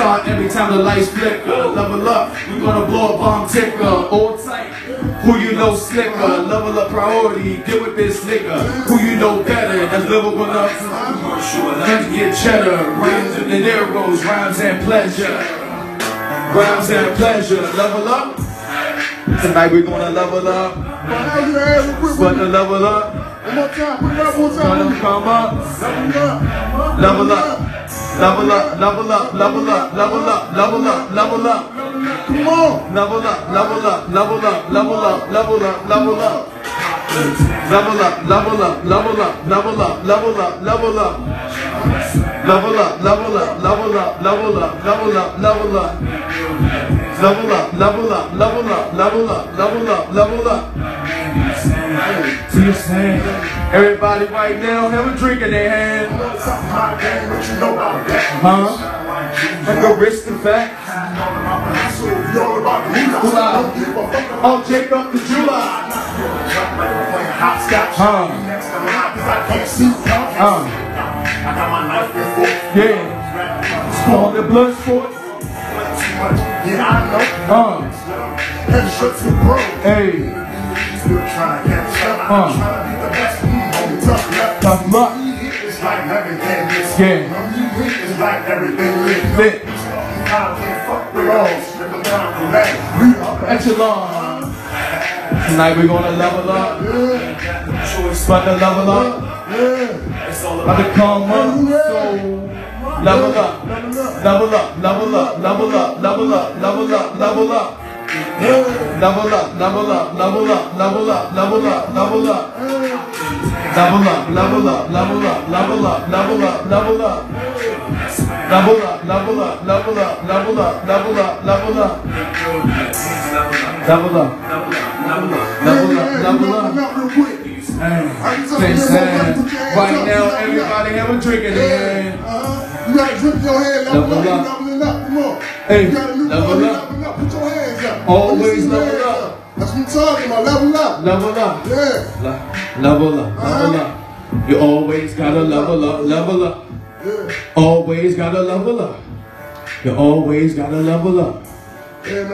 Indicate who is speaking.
Speaker 1: start every time the lights flicker. Level up, we gonna blow a bomb ticker. All tight, who you know slicker. Level up priority, get with this nigga. Who you know better, that's level one up. Let's get cheddar, rhymes and arrows, rhymes and pleasure. Rhymes and pleasure, level up. Tonight we gonna level up.
Speaker 2: How you ass real quick?
Speaker 1: But to level up,
Speaker 2: One more time. Put it up one
Speaker 1: gonna
Speaker 2: time.
Speaker 1: come up.
Speaker 2: Level up.
Speaker 1: Level up, level up, level up, level up, level up, level up, level up.
Speaker 2: Come on.
Speaker 1: Level up, level up, level up, level up, level up, level up. Level up, level up, level up, level up, level up, level up. See you saying? Everybody right now have a drink in their hand.
Speaker 2: Something about that. What you know about that?
Speaker 1: Huh? Like a wrist and fact.
Speaker 2: So all about the leader.
Speaker 1: Who lied?
Speaker 2: Don't give a fuck
Speaker 1: Oh, Jacob the July. Huh?
Speaker 2: Next to me, cause I can't see.
Speaker 1: Uh,
Speaker 2: I got my knife and fork.
Speaker 1: yeah. Spawn the blood sport.
Speaker 2: Yeah, I know.
Speaker 1: Uh,
Speaker 2: Head shirt too broke.
Speaker 1: hey,
Speaker 2: Still trying to catch up.
Speaker 1: Huh.
Speaker 2: I'm trying to be the best. On the tough
Speaker 1: luck.
Speaker 2: It's like heaven can't.
Speaker 1: Yeah.
Speaker 2: It's like everything lit.
Speaker 1: Lit.
Speaker 2: I can't fuck with all. Strip down from that. We up at
Speaker 1: Echelon. Tonight we're gonna level up. About to level up. About to come up. So level up. Level up, level up, level up, level up, level up, level up. Level up, level up, level up, level up, level up, level up. Level up, level up, level up, level up, level up, level up. Level up, level up, level up, level up, level up, level up. Level up, level up, level up.
Speaker 2: up.
Speaker 1: Say saying, right now everybody have a drink in their hand.
Speaker 2: Uh-huh. You gotta drip your hand, level,
Speaker 1: Level
Speaker 2: up,
Speaker 1: up.
Speaker 2: you up, come on.
Speaker 1: Hey,
Speaker 2: you gotta move
Speaker 1: level up.
Speaker 2: leveling up, put your hands up.
Speaker 1: Always
Speaker 2: Let me see your
Speaker 1: level up.
Speaker 2: That's what I'm talking about, level up.
Speaker 1: Level up.
Speaker 2: Yeah,
Speaker 1: Le- Level up, uh-huh. level up. You always gotta level up, level up.
Speaker 2: yeah.
Speaker 1: Always gotta level up. You always gotta level up.
Speaker 2: Yeah, man,